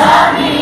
Amen.